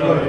Toi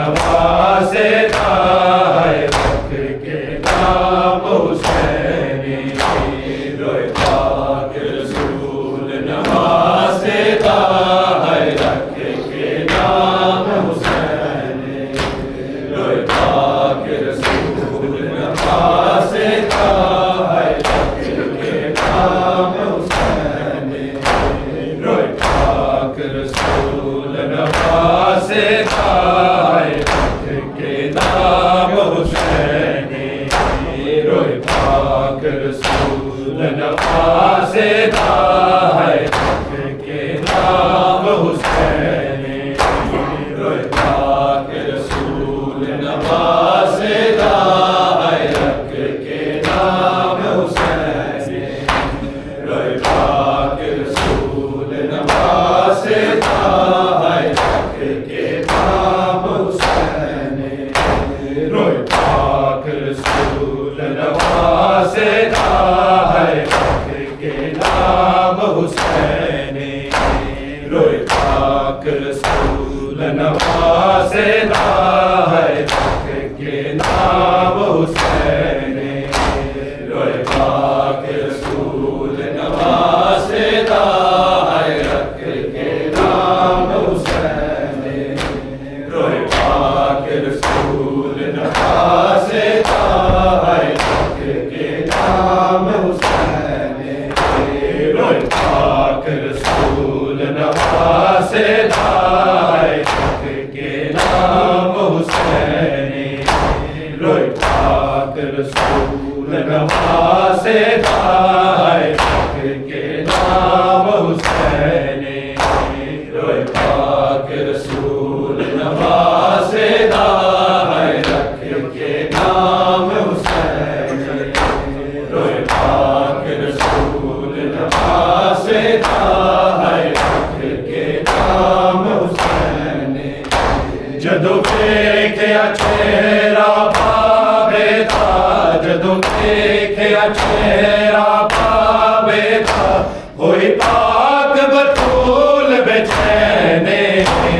نواز کے نام حسین روئے پاک رسول نواز Bethlehem.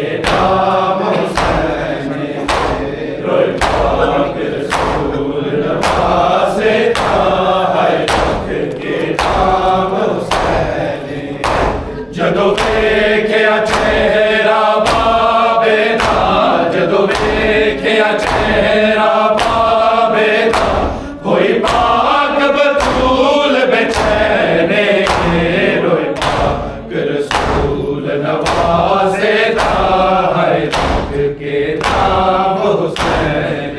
نام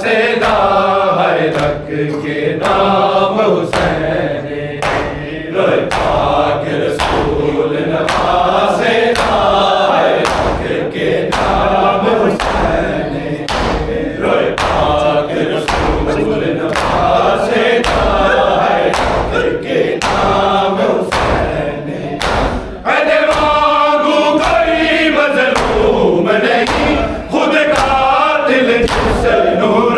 سے دا ہے رکھ کے نام حسین no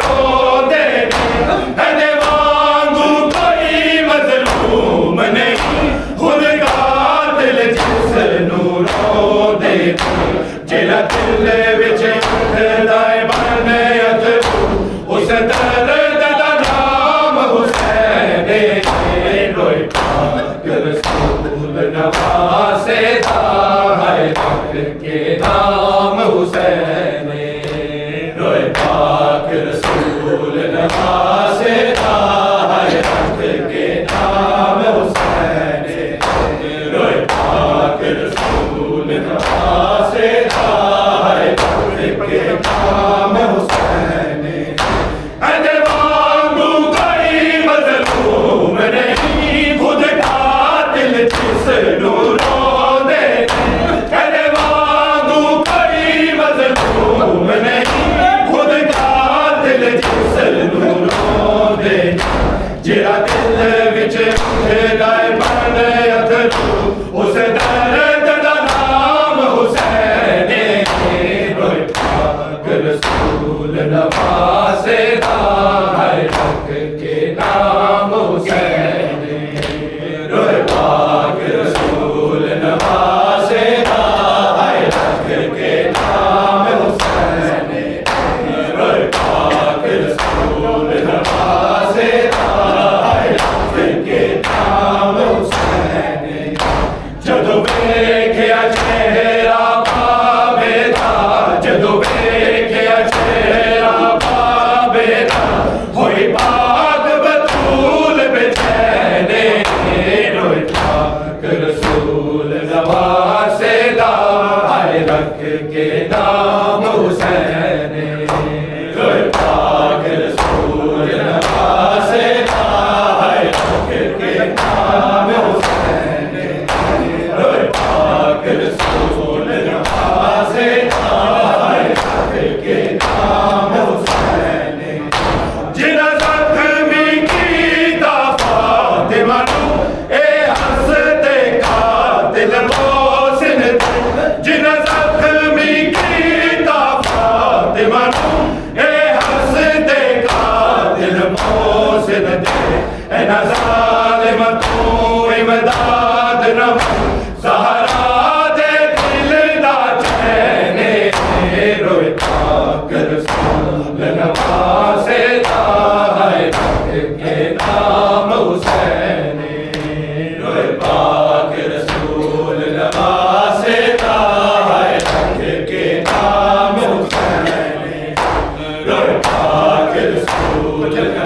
But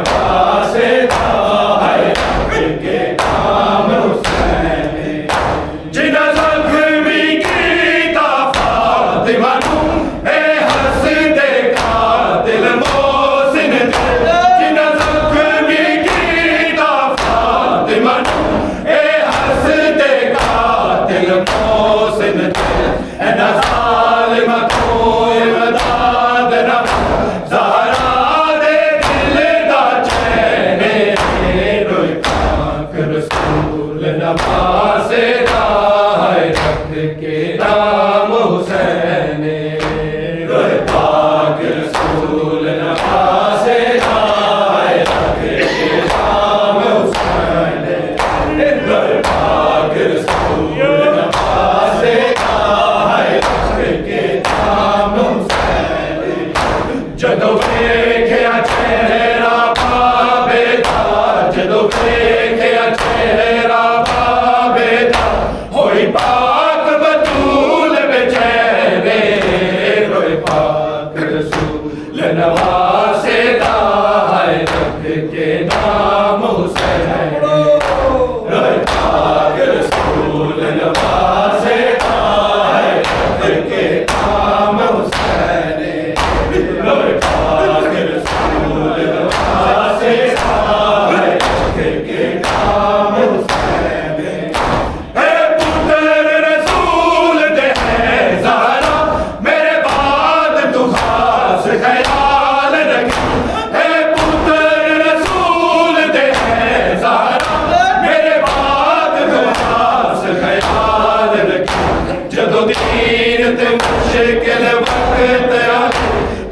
ديرت مشکل وقت تیرے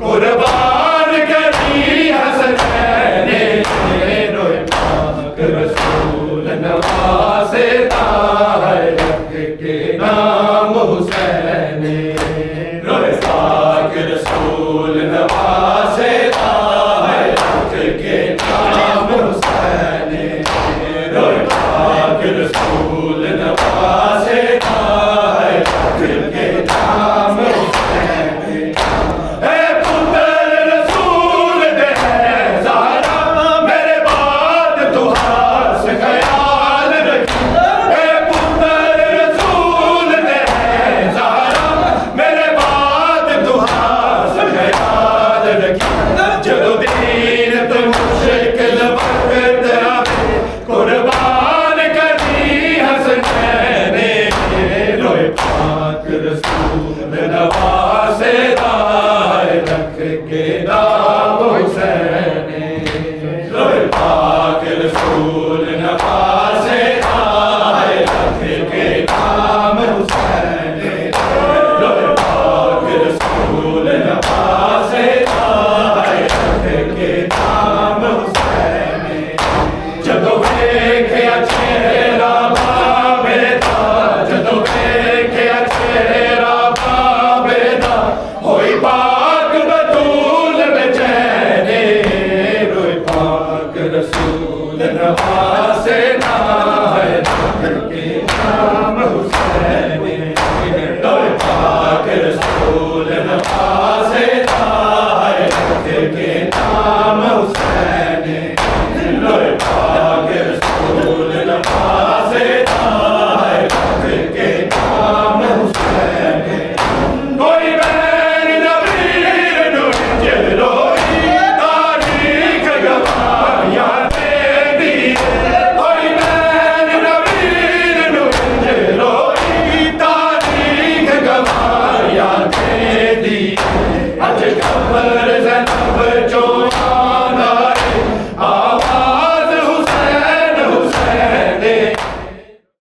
کوربان کی حسن نے روئے نہ ترسوں میں پاک رسول نواز دائے رکھ کے